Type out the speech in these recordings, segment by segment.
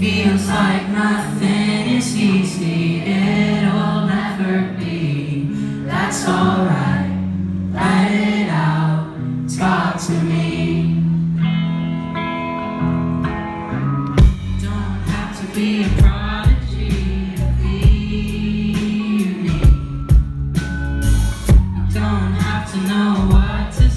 Feels like nothing is easy, it'll never be. That's alright, let it out, it's to me. Don't have to be a prodigy to be problem. don't have to know what to say.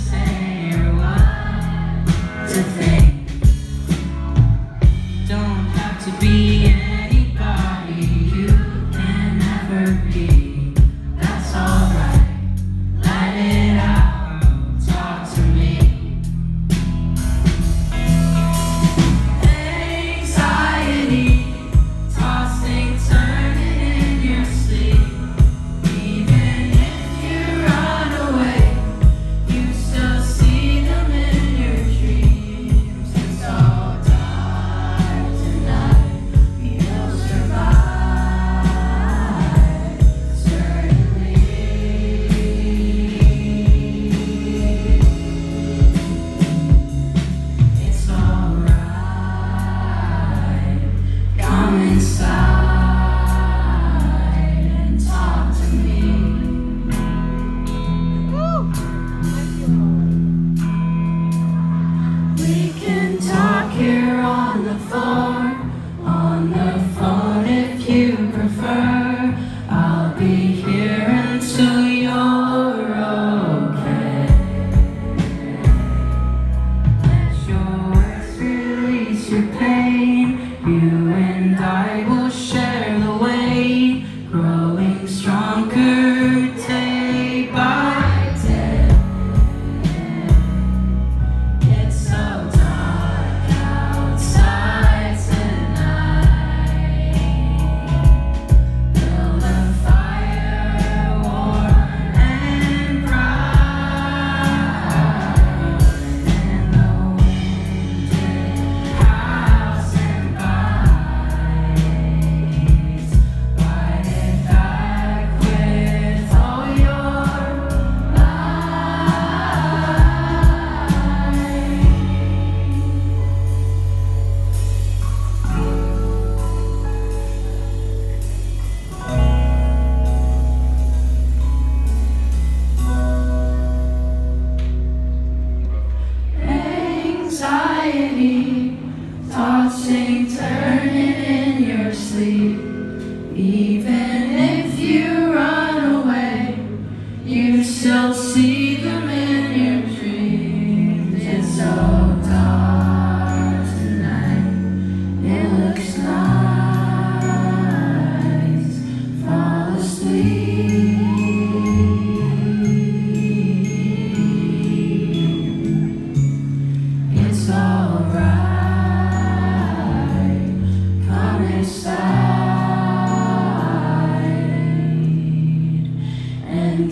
e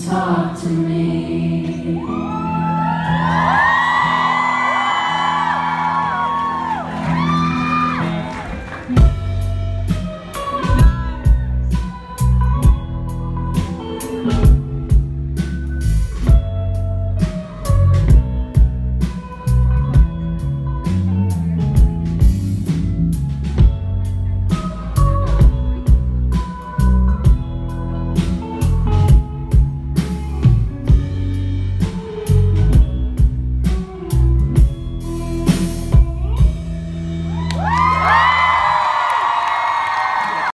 talk to me.